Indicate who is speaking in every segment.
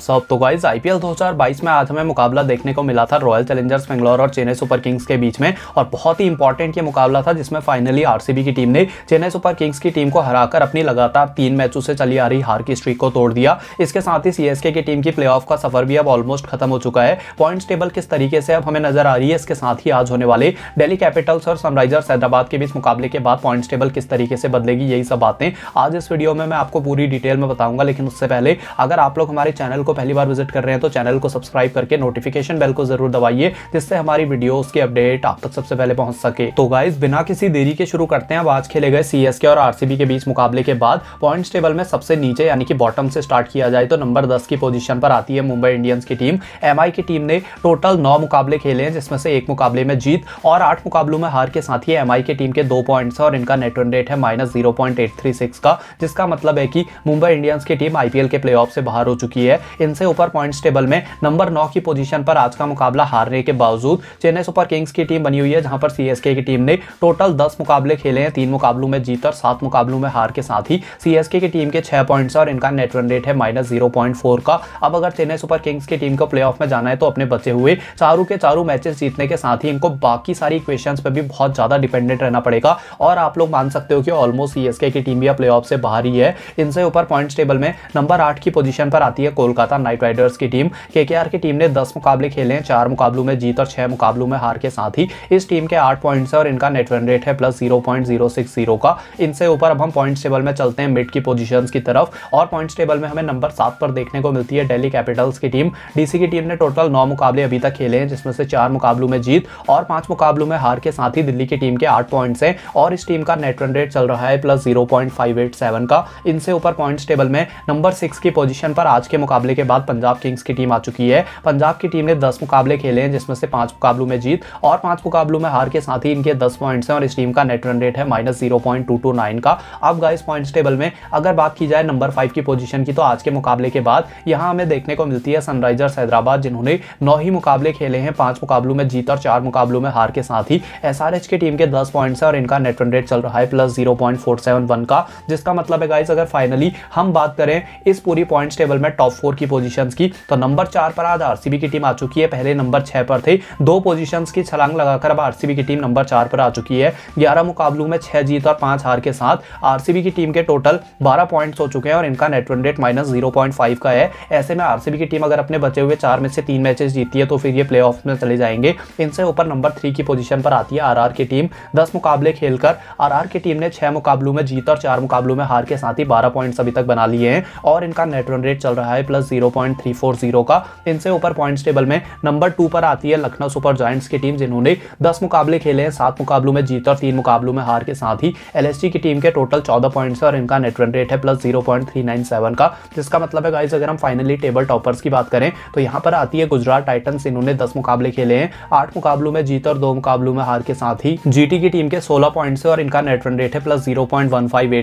Speaker 1: सब तो guys IPL 2022 में आज हमें मुकाबला देखने को मिला था रॉयल चैलेंजर्स बेंगलोर और चेन्नई सुपर किंग्स के बीच में और बहुत ही इंपॉर्टेंट ये मुकाबला था जिसमें फाइनली आरसीबी की टीम ने चेन्नई सुपर किंग्स की टीम को हराकर अपनी लगातार तीन मैचों से चली आ रही हार की स्ट्रीक को तोड़ दिया। इसके साथ ही सीएसके की टीम की प्ले का सफ़र भी अब ऑलमोस्ट खत्म हो चुका है। पॉइंट्स टेबल किस तरीके से अब हमें नज़र आ रही है, इसके साथ ही आज होने वाले डेली कैपिटल्स और सनराइजर्स हैदराबाद के बीच मुकाबले के बाद पॉइंट्स टेबल किस तरीके से बदलेगी, यही सब बातें। आज इस वीडियो में मैं आपको पूरी डिटेल में बताऊँगा, लेकिन उससे पहले अगर आप लोग हमारे चैनल को पहली बार विज़िट कर रहे हैं तो चैनल को सब्सक्राइब करके नोटिफिकेशन बेल को ज़रूर दबाइए, जिससे हमारी वीडियोस की अपडेट आप तक सबसे पहले पहुँच सके। तो गाइस बिना किसी देरी के शुरू करते हैं अब आज खेले गए सीएसके और आरसीबी के बीच मुकाबले के बाद। पॉइंट्स टेबल में सबसे नीचे, यानी कि बॉटम से स्टार्ट किया जाए तो नंबर दस की पोजिशन पर आती है मुंबई इंडियंस की टीम एमआई की टीम ने टोटल नौ मुकाबले खेले हैं, जिसमें से एक मुकाबले में जीत और आठ मुकाबलों में हार के साथ ही एमआई की टीम के दो पॉइंट्स और इनका नेट रन रेट है माइनस ज़ीरो का, जिसका मतलब है कि मुंबई इंडियंस की टीम आईपीएल के प्ले से बाहर हो चुकी है। इनसे ऊपर पॉइंट्स टेबल में नंबर नौ की पोजीशन पर आज का मुकाबला हारने के बावजूद चेन्नई सुपर किंग्स की टीम बनी हुई है, जहाँ पर सीएसके की टीम ने टोटल दस मुकाबले खेले हैं। तीन मुकाबलों में जीत और सात मुकाबलों में हार के साथ ही सीएसके की टीम के छह पॉइंट्स और इनका नेट रन रेट है माइनस ज़ीरो पॉइंट फोर का। अब अगर चेन्नई सुपर किंग्स की टीम को प्ले में जाना है तो अपने बचे हुए चारों के चारों मैचेस जीतने के साथ ही इनको बाकी सारी इक्वेशन पर भी बहुत ज़्यादा डिपेंडेंट रहना पड़ेगा। और आप लोग मान सकते हो कि ऑलमोस्ट सीएसके की टीम भी प्ले से बाहर ही है। इनसे ऊपर पॉइंट्स टेबल में नंबर आठ की पोजीशन पर आती है कोलकाता। नाइट राइडर्स की टीम के की टीम ने दस मुकाबले खेले हैं, चार मुकाबलों में जीत और छह मुकाबलों में हार के साथ ही इस टीम के आठ पॉइंट्स है और इनका नेट रन रेट है plus zero point zero six zero का। इनसे ऊपर अब हम पॉइंट्स टेबल में चलते हैं मिड की पोजिशन की तरफ़ और पॉइंट्स टेबल में हमें नंबर सात पर देखने को मिलती है डेली कैपिटल्स की टीम डीसी की टीम ने टोटल नौ मुकाबले अभी तक खेले हैं, जिसमें से चार मुकाबलों में जीत और पाँच मुकाबलों में हार के साथ ही दिल्ली की टीम के आठ पॉइंट्स हैं और इस टीम का नेट रन रेट चल रहा है plus zero point five eight seven का। इनसे ऊपर पॉइंट्स टेबल में नंबर सिक्स की पोजीशन पर आज के मुकाबले के बाद पंजाब किंग्स की टीम आ चुकी है। पंजाब की टीम ने दस मुकाबले खेले हैं, जिसमें से पाँच मुकाबलों में जीत और पाँच मुकाबलों में हार के साथ ही इनके दस पॉइंट्स हैं और इस टीम का नेट रन रेट है minus zero point two two nine का। अब गाइस पॉइंट्स टेबल में अगर बात की जाए नंबर फाइव की पोजीशन की तो आज के मुकाबले के बाद यहाँ हमें देखने को मिलती है सनराइजर्स हैदराबाद, जिन्होंने नौ ही मुकाबले खेले हैं, पाँच मुकाबलों में जीत और चार मुकाबलों में हार के साथ ही एस की टीम के दस पॉइंट्स है और इनका नेट रन रेट चल रहा है plus zero point four seven one का, जिसका मतलब है गाइस अगर फाइनली हम बात करें इस पूरी पॉइंट्स टेबल में टॉप फोर की पोजीशन की। तो नंबर चार पर आज आरसीबी की टीम आ चुकी है। पहले नंबर छह पर थे। दो पोजीशंस की छलांग लगाकर अब आरसीबी की टीम नंबर चार पर आ चुकी है। ग्यारह मुकाबलों में छह जीत और पाँच हार के साथ आरसीबी की टीम के टोटल बारह पॉइंट्स हो चुके हैं और इनका net run rate minus zero point five का है। ऐसे में आरसीबी की टीम अगर अपने बचे हुए चार में से तीन मैचेस जीती है तो फिर ये प्ले में चले जाएँगे। इनसे ऊपर नंबर थ्री की पोजीशन पर आती है आर की टीम दस मुकाबले खेलकर आर की टीम ने छह मुकाबलों में जीत और चार मुकाबलों में हार के साथ ही बारह पॉइंट्स अभी तक बना लिए हैं और इनका नेट रन रेट चल रहा है plus zero point three four zero का। इनसे ऊपर पॉइंट्स टेबल में नंबर टू पर आती है लखनऊ सुपर जॉइंट्स की टीम जिन्होंने दस मुकाबले खेले हैं। सात मुकाबलों में जीत और तीन मुकाबलों में हार के साथ ही एल की टीम के टोटल चौदह पॉइंट्स और इनका नेट रन रेट है प्लस ज़ीरो का। जिसका मतलब है गाइस अगर हम फाइनली टेबल टॉपर्स की बात करें तो यहाँ पर आती है गुजरात टाइटन्स इन्होंने दस मुकाबले खेले हैं। आठ मुकाबलों में जीत और दो मुकाबलों में हार के साथ ही जीटी की टीम के सोलह पॉइंट्स है और इनका नेट रन रेट है प्लस ज़ीरो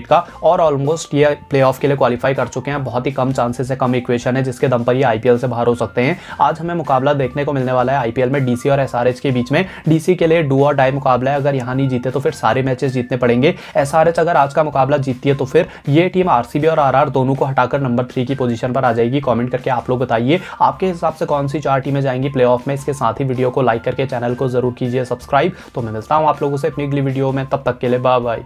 Speaker 1: का। और ऑलमोस्ट ये प्ले के लिए क्वालिफाई कर चुके हैं। बहुत ही कम चांसेस है कम इक्वेशन है, जिसके दम पर ये आईपीएल से बाहर हो सकते हैं। आज हमें मुकाबला देखने को मिलने वाला है आईपीएल में डीसी और एसआरएच के बीच में। डीसी के लिए डू और डाई मुकाबला है। अगर यहाँ नहीं जीते तो फिर सारे मैचेस जीतने पड़ेंगे। एसआरएच अगर आज का मुकाबला जीतती है तो फिर ये टीम आरसीबी और आरआर दोनों को हटाकर नंबर थ्री की पोजीशन पर आ जाएगी। कमेंट करके आप लोग बताइए, आपके हिसाब से कौन सी चार टीमें जाएँगी प्ले में? इसके साथ ही वीडियो को लाइक करके चैनल को ज़रूर कीजिए सब्सक्राइब तो मैं मिलता हूँ आप लोगों से अपनी अगली वीडियो में। तब तक के लिए बाय बाय